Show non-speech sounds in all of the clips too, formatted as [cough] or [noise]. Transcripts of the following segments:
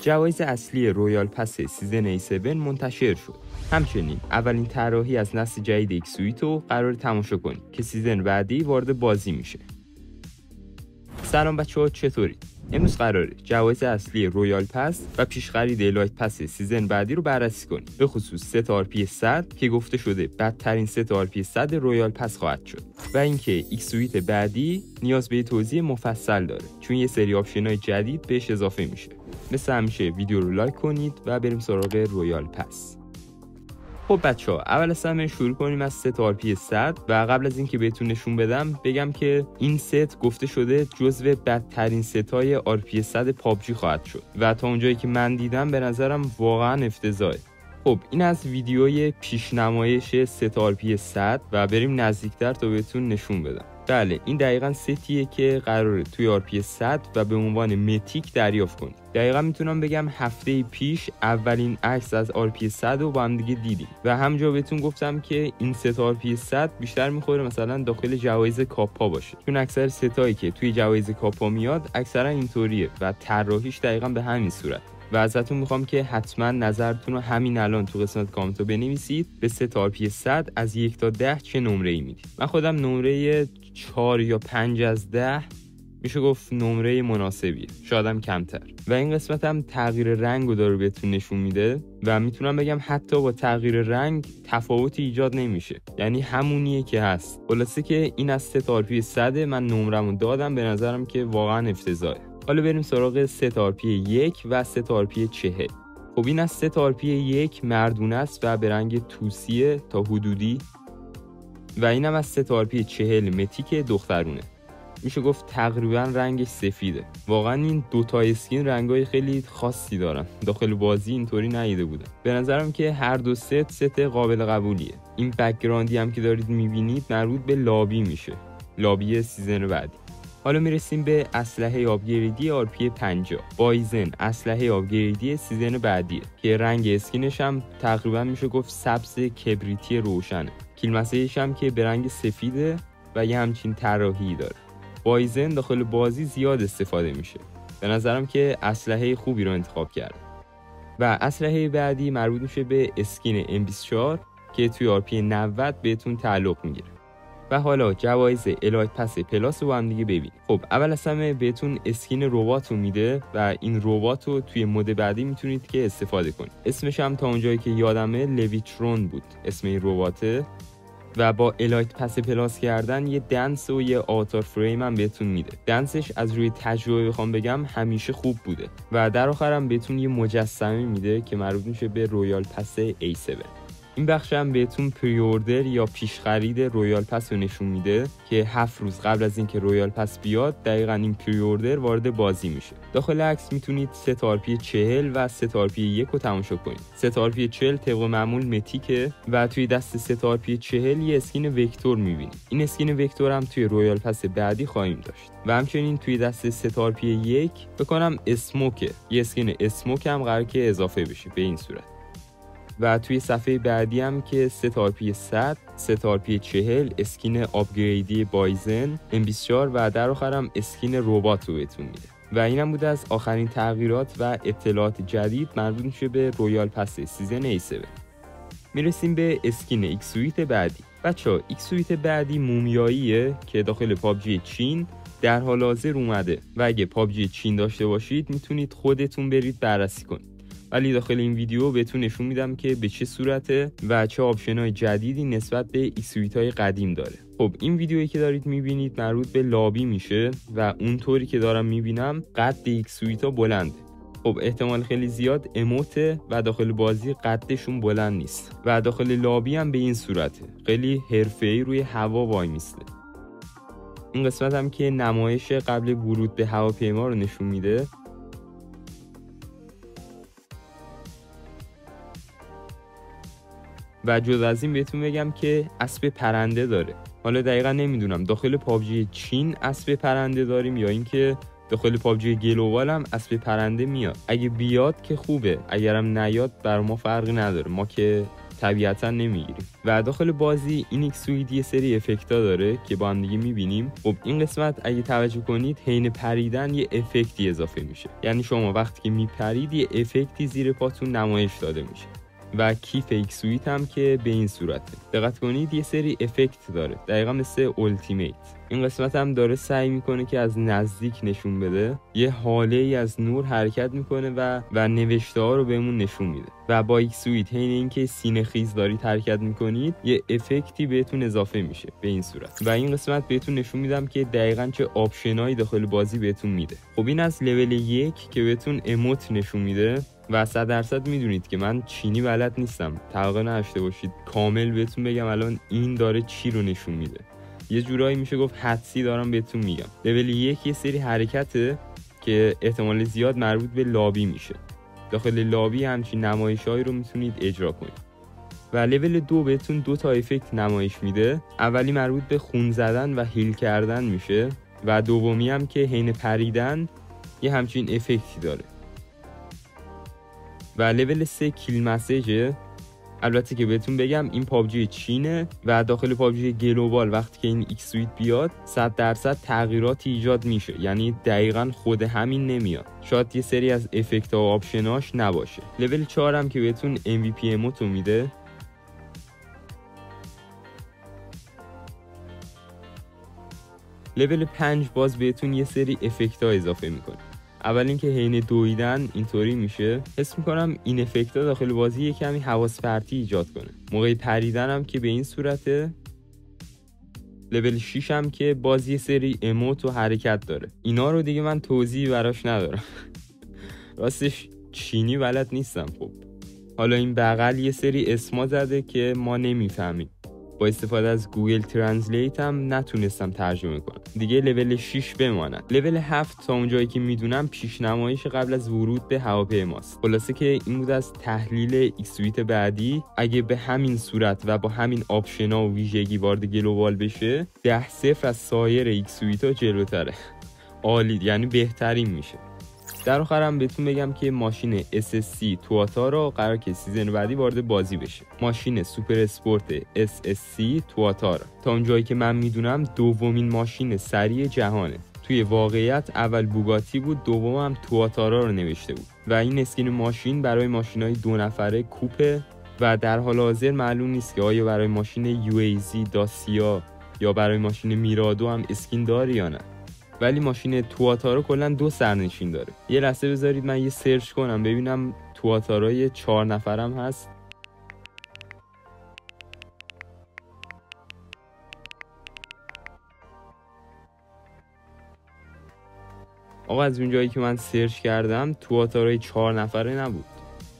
جوایز اصلی Royal Pass season A7 منتشر شد. همچنین اولین طراحی از نسل جدید X-Suit و قراره تماشا کنید که season بعدی وارد بازی میشه. سلام بچه ها چطورید؟ امروز قراره جوایز اصلی Royal Pass و پیش خرید Elite Pass season بعدی رو بررسی کنیم. به خصوص ست RP 100 که گفته شده بدترین ست RP 100 Royal Pass خواهد شد و اینکه X-Suit بعدی نیاز به توضیح مفصل داره چون یه سری option های جدید بهش اضافه میشه. مثل همیشه ویدیو رو like کنید و بریم سراغ Royal Pass. خب بچه ها اول از همه شروع کنیم از ست RP 100 و قبل از اینکه بهتون نشون بدم بگم که این ست گفته شده جزو بدترین ست های RP 100 پابجی خواهد شد. و تا اونجایی که من دیدم به نظرم واقعا افتضاحه. خب این از ویدیوی پیشنمایش ست RP 100 و بریم نزدیکتر تا بهتون نشون بدم. بله این دقیقا ستیه که قراره توی RP 100 و به عنوان Mythic دریافت کنید دقیقا می‌تونم بگم هفته پیش اولین عکس از RP 100 رو با هم دیگه دیدیم. و همجا بهتون گفتم که این ست RP 100 بیشتر می‌خوره مثلا داخل جوایز کاپا باشه. چون اکثر ستایی که توی جوایز کاپا میاد اکثرا اینطوریه و طراحیش دقیقا به همین صورت. و ازتون می‌خوام که حتما نظرتون رو همین الان تو قسمت کامنت بنویسید. به ست RP 100 از یک تا ده چه نمره ای می‌دید؟ من خودم نمره 4 یا 5 از 10 میشه گفت نمره مناسبیه. شادم کمتر. و این قسمت هم تغییر رنگ رو داره بهتون نشون میده و می‌تونم بگم حتی با تغییر رنگ تفاوتی ایجاد نمیشه. یعنی همونیه که هست. خلاصه که این از ست RP 100 من نمرمو دادم. به نظرم که واقعا افتضاحه. حالا بریم سراغ ست RP یک و ست RP چهل. خب این از ست RP یک مردونه است و به رنگ طوسیه تا حدودی و اینم از ست RP چهل Mythic دخترونه. میشه گفت تقریبا رنگش سفیده. واقعا این دوتا skin رنگای خیلی خاصی دارن. داخل بازی اینطوری نیده بودن به نظرم که هر دو ست ست قابل قبولیه. این background ی هم که دارید می‌بینید مربوط به لابی میشه. لابی season بعدی. حالا می‌رسیم به اسلحه upgrade ی RP 50 Bizon اسلحه upgrade ی season بعدیه که رنگ skin ش هم تقریبا میشه گفت سبز کبریتی روشنه. kill message ش هم که به رنگ سفیده و یه همچین طراحی داره. Bizon داخل بازی زیاد استفاده میشه. به نظرم که اسلحه خوبی رو انتخاب کرد. و اسلحه بعدی مربوط میشه به skin M24 که توی RP 90 بهتون تعلق می‌گیره. و حالا جوایز Elite Pass Plus رو هم دیگه ببین. خب اول از همه بهتون skin ربات رو میده و این ربات رو توی mode بعدی می‌تونید که استفاده کنید. اسمش هم تا اونجایی که یادمه لویترون بود. اسم این رباته. و با Elite Pass Plus کردن یه dance و یه avatar frame هم بهتون میده. dance ش از روی تجربه بخوام بگم همیشه خوب بوده. و در آخرم بهتون یه مجسمه میده که مربوط میشه به Royale Pass A7 این بخش هم بهتون preorder یا پیش خرید Royale Pass رو نشون میده که هفت روز قبل از اینکه Royale Pass بیاد دقیقا این preorder وارد بازی میشه. داخل عکس می‌تونید ست RP چهل و ست RP یک رو تماشا کنید. ست RP چهل طبق معمول mythic ه و توی دست ست RP چهل یه skin Vector می‌بینید. این skin Vector هم توی Royale Pass بعدی خواهیم داشت. و همچنین توی دست ست RP یک بکنم smoke ه. یه skin smoke هم قرار که اضافه بشه به این صورت. و توی صفحه بعدی هم که ست RP 100 ست RP 40 skin upgrade ی Bizon M24 و در آخرم skin ربات رو بهتون میده. و اینم بوده از آخرین تغییرات و اطلاعات جدید. مربوط میشه به Royale Pass season A7 می‌رسیم به skin X-Suit بعدی. بچه ها X-Suit بعدی مومیاییه که داخل پابجی چین در حال حاضر اومده. و اگه پابجی چین داشته باشید می‌تونید خودتون برید بررسی کنید. ولی داخل این ویدیو بهتون نشون میدم که به چه صورته و چه آپشن های جدیدی نسبت به X-Suit های قدیم داره. خب این ویدیویی که دارید می‌بینید مربوط به لابی میشه و اونطوری که دارم می‌بینم قد X-Suit ها بلنده. خب احتمال خیلی زیاد emote ه و داخل بازی قدشون بلند نیست و داخل لابی هم به این صورته. خیلی حرفه‌ای روی هوا وای میسته. این قسمت هم که نمایش قبل ورود به هواپیما رو نشون میده و جز از این بهتون بگم که اسب پرنده داره. حالا دقیقا نمی‌دونم داخل پابجی چین اسب پرنده داریم یا اینکه داخل پابجی global هم اسب پرنده میاد. اگه بیاد که خوبه اگرم نیاد بر ما فرقی نداره. ما که طبیعتا نمی‌گیریم. و داخل بازی این X-Suit یه سری افکتا داره که با هم دیگه می‌بینیم. خب این قسمت اگه توجه کنید حین پریدن یه افکتی اضافه میشه. یعنی شما وقتی که میپرید یه افکتی زیر پاتون نمایش داده میشه. و کیف X-Suit هم که به این صورته. دقت کنید یه سری افکت داره. دقیقا مثل ultimate این قسمت هم داره سعی می‌کنه که از نزدیک نشون بده. یه هاله ای از نور حرکت می‌کنه و و نوشته ها رو بهمون نشون میده. و با X-Suit حین اینکه سینه خیز دارید حرکت می‌کنید یه افکتی بهتون اضافه میشه به این صورت. و این قسمت بهتون نشون میدم که دقیقا چه آپشنایی داخل بازی بهتون میده. خب این از لول یک که بهتون emote نشون میده. و صد درصد می‌دونید که من چینی بلد نیستم. توقع نداشته باشید. کامل بهتون بگم الان این داره چی رو نشون میده. یه جورایی میشه گفت حدسی دارم بهتون میگم. لول یک یه سری حرکته که احتمال زیاد مربوط به لابی میشه. داخل لابی همچین نمایش هایی رو می‌تونید اجرا کنید. و لول دو بهتون دو تا افکت نمایش میده. اولی مربوط به خون زدن و هیل کردن میشه. و دومی هم که حین پریدن یه همچین افکتی داره. و level سه kill message ه البته که بهتون بگم این پابجی چینه و داخل پابجی global وقتی که این X-Suit بیاد 100 درصد تغییراتی ایجاد میشه. یعنی دقیقا خود همین نمیاد. شاید یه سری از افکت و آپشناش نباشه. لول 4 هم که بهتون MVP emote و میده. لول 5 باز بهتون یه سری افکت ها اضافه می‌کنه. اول اینکه حین دویدن اینطوری میشه حس می‌کنم این افکت ها داخل بازی یه کمی حواس پرتی ایجاد کنه. موقع پریدن هم که به این صورته لول 6 هم که بازی سری اموت و حرکت داره. اینا رو دیگه من توضیحی براش ندارم. [laughs] راستش چینی بلد نیستم خب. حالا این بغل یه سری اسما زده که ما نمی‌فهمیم. با استفاده از Google Translate هم نتونستم ترجمه کنم. دیگه لول 6 بماند لول 7 تا اونجایی که می‌دونم پیشنمایش قبل از ورود به هواپیماست خلاصه که این بود از تحلیل X-Suit بعدی. اگه به همین صورت و با همین آپشنا و ویژگی وارد global بشه ده صفر از سایر X-Suit ها جلوتره. عالی یعنی بهترین میشه. در آخرم بهتون بگم که ماشین SSC Tuatara قرار که season بعدی وارد بازی بشه. ماشین super sport SSC Tuatara تا اونجایی که من می‌دونم دومین ماشین سریع جهانه. توی واقعیت اول بوگاتی بود دوم هم Tuatara رو نوشته بود. و این skin ماشین برای ماشین های دو نفره کوپه و در حال حاضر معلوم نیست که آیا برای ماشین UAZ داسیا یا برای ماشین میرادو هم اسکین داری یا نه. ولی ماشین تواتارو کلا دو سرنشین داره. یه لحظه بذارید من یه سرچ کنم ببینم تواتارای چهار نفرم هست. آقا از اونجایی که من سرچ کردم تواتارای چهار نفره نبود.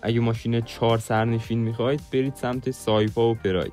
اگه ماشین چهار سرنشین می‌خواید برید سمت سایپا و پراید.